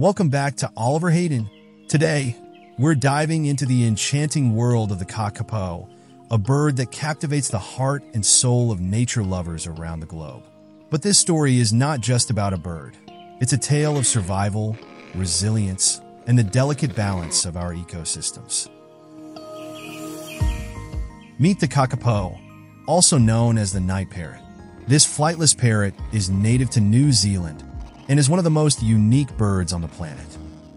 Welcome back to Oliver Hayden. Today, we're diving into the enchanting world of the kakapo, a bird that captivates the heart and soul of nature lovers around the globe. But this story is not just about a bird. It's a tale of survival, resilience, and the delicate balance of our ecosystems. Meet the kakapo, also known as the night parrot. This flightless parrot is native to New Zealand and is one of the most unique birds on the planet.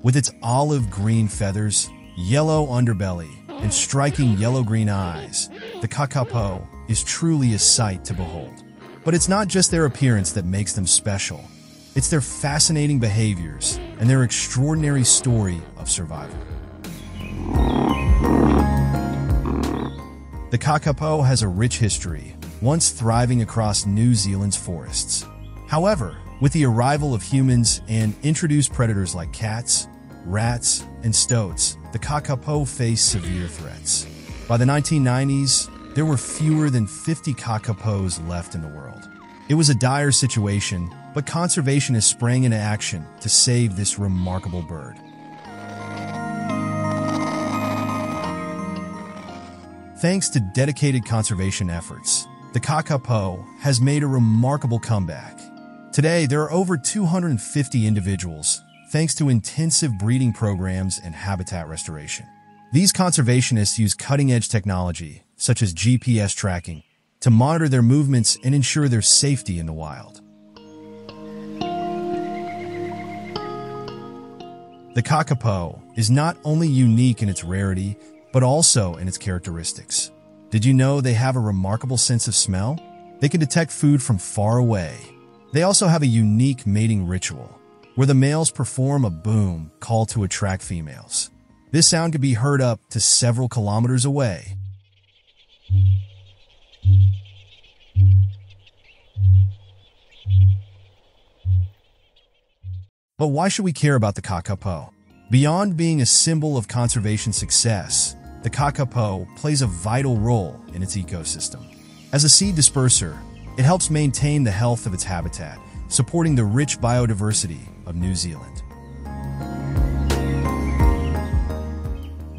With its olive green feathers, yellow underbelly, and striking yellow-green eyes, the kakapo is truly a sight to behold. But it's not just their appearance that makes them special. It's their fascinating behaviors and their extraordinary story of survival. The kakapo has a rich history, once thriving across New Zealand's forests. However, with the arrival of humans and introduced predators like cats, rats, and stoats, the kakapo faced severe threats. By the 1990s, there were fewer than 50 kakapos left in the world. It was a dire situation, but conservationists sprang into action to save this remarkable bird. Thanks to dedicated conservation efforts, the kakapo has made a remarkable comeback. Today, there are over 250 individuals, thanks to intensive breeding programs and habitat restoration. These conservationists use cutting-edge technology, such as GPS tracking, to monitor their movements and ensure their safety in the wild. The kakapo is not only unique in its rarity, but also in its characteristics. Did you know they have a remarkable sense of smell? They can detect food from far away. They also have a unique mating ritual, where the males perform a boom call to attract females. This sound can be heard up to several kilometers away. But why should we care about the kakapo? Beyond being a symbol of conservation success, the kakapo plays a vital role in its ecosystem. As a seed disperser, it helps maintain the health of its habitat, supporting the rich biodiversity of New Zealand.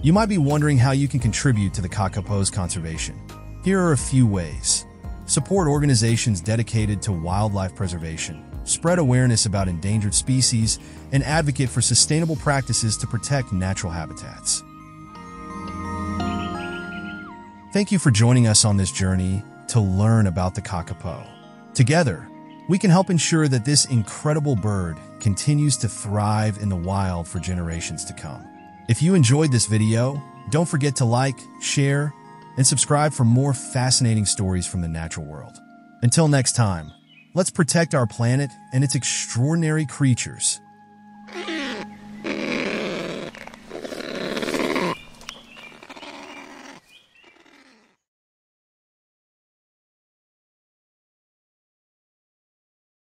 You might be wondering how you can contribute to the kakapo's conservation. Here are a few ways. Support organizations dedicated to wildlife preservation, spread awareness about endangered species, and advocate for sustainable practices to protect natural habitats. Thank you for joining us on this journey to learn about the kakapo. Together, we can help ensure that this incredible bird continues to thrive in the wild for generations to come. If you enjoyed this video, don't forget to like, share, and subscribe for more fascinating stories from the natural world. Until next time, let's protect our planet and its extraordinary creatures